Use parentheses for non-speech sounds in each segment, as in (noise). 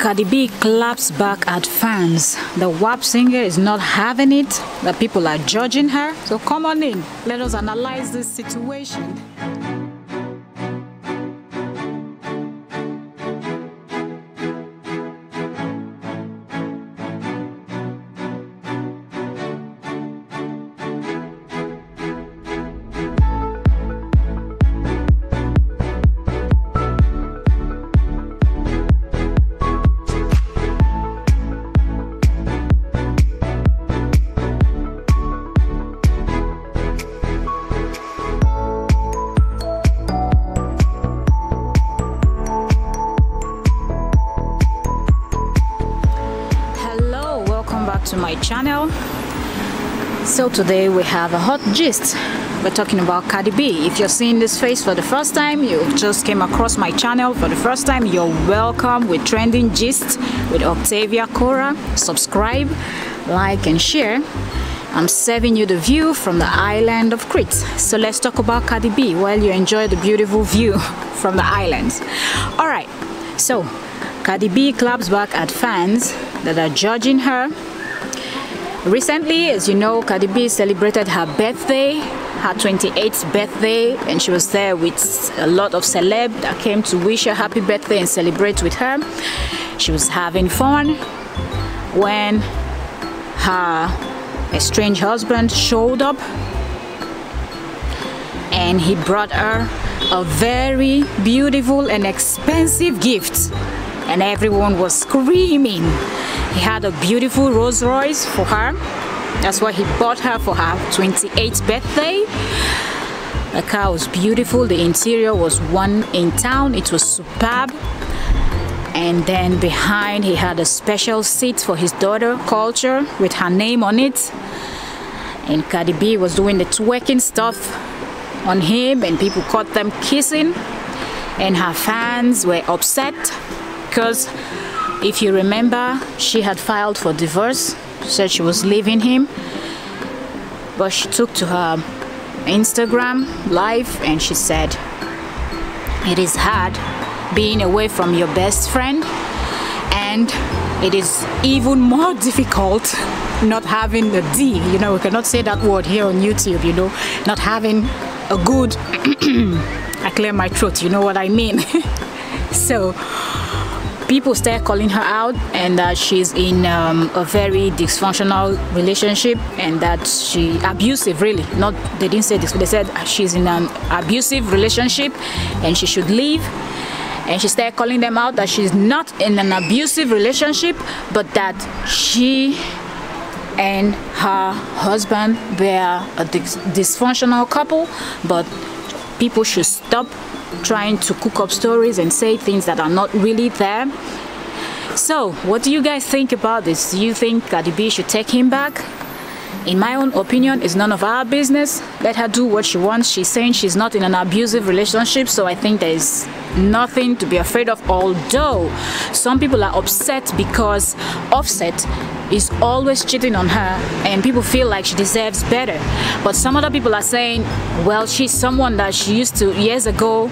Cardi B claps back at fans. The WAP singer is not having it. The people are judging her. So come on in. Let us analyze this situation. To my channel. So today we have a hot gist. We're talking about Cardi B. If you're seeing this face for the first time, you just came across my channel for the first time, you're welcome with Trending Gist with Octavia Kora. Subscribe, like and share. I'm serving you the view from the island of Crete. So let's talk about Cardi B while you enjoy the beautiful view (laughs) from the islands. Alright, so Cardi B claps back at fans that are judging her. Recently, as you know, Cardi B celebrated her birthday, her 28th birthday, and she was there with a lot of celeb that came to wish her happy birthday and celebrate with her. She was having fun when her estranged husband showed up and he brought her a very beautiful and expensive gift and everyone was screaming he had a beautiful Rolls Royce for her. That's what he bought her for her 28th birthday. The car was beautiful. The interior was one in town. It was superb. And then behind he had a special seat for his daughter Kulture with her name on it. And Cardi B was doing the twerking stuff on him and people caught them kissing. And her fans were upset because if you remember she had filed for divorce said she was leaving him but she took to her Instagram live and she said it is hard being away from your best friend and it is even more difficult not having the D. You know we cannot say that word here on YouTube you know not having a good (clears throat) I clear my throat you know what I mean? (laughs) So people start calling her out and that she's in um, a very dysfunctional relationship and that she abusive really. Not they didn't say this but they said she's in an abusive relationship and she should leave. And she started calling them out that she's not in an abusive relationship but that she and her husband were a dysfunctional couple but people should stop trying to cook up stories and say things that are not really there. So what do you guys think about this? Do you think Cardi B should take him back? In my own opinion it's none of our business. Let her do what she wants. She's saying she's not in an abusive relationship so i think there's nothing to be afraid of although some people are upset because offset is always cheating on her and people feel like she deserves better. But some other people are saying well she's someone that she used to years ago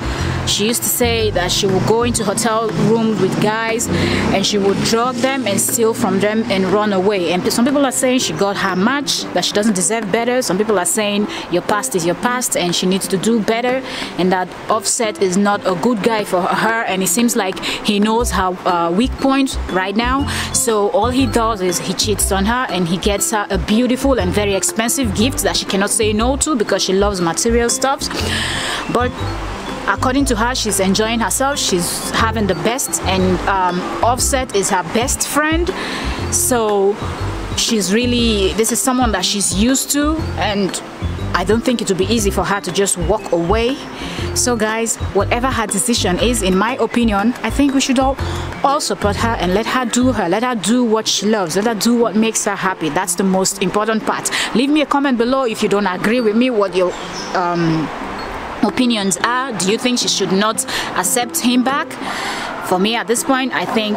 she used to say that she would go into hotel rooms with guys and she would drug them and steal from them and run away. And some people are saying she got her match that she doesn't deserve better. Some people are saying your past is your past and she needs to do better. And that offset is not a good guy for her. And it seems like he knows her uh, weak point right now. So all he does is he cheats on her and he gets her a beautiful and very expensive gift that she cannot say no to because she loves material stuffs but according to her she's enjoying herself. She's having the best and um, offset is her best friend. So she's really this is someone that she's used to and I don't think it will be easy for her to just walk away. So guys, whatever her decision is, in my opinion, I think we should all, all support her and let her do her. Let her do what she loves. Let her do what makes her happy. That's the most important part. Leave me a comment below if you don't agree with me, what your um, opinions are. Do you think she should not accept him back? For me, at this point, I think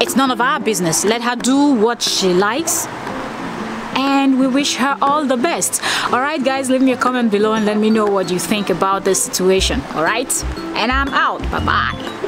it's none of our business. Let her do what she likes and we wish her all the best. All right guys leave me a comment below and let me know what you think about this situation. All right? And i'm out. Bye bye